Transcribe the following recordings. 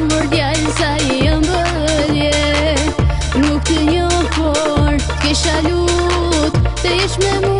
yağmur gelse yağmur ye Nuk të një por, t'kesha lut, të ishme mu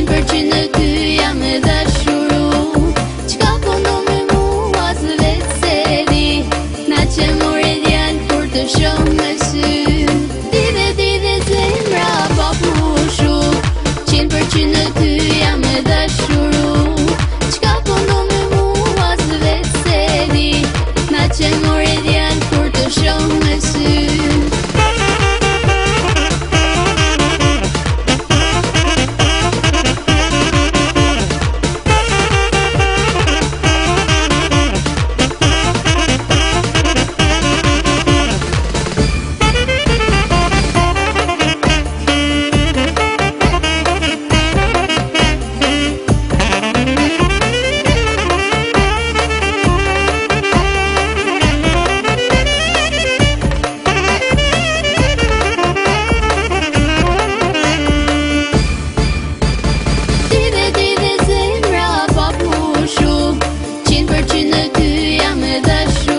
in Virginia. oynadı yanı da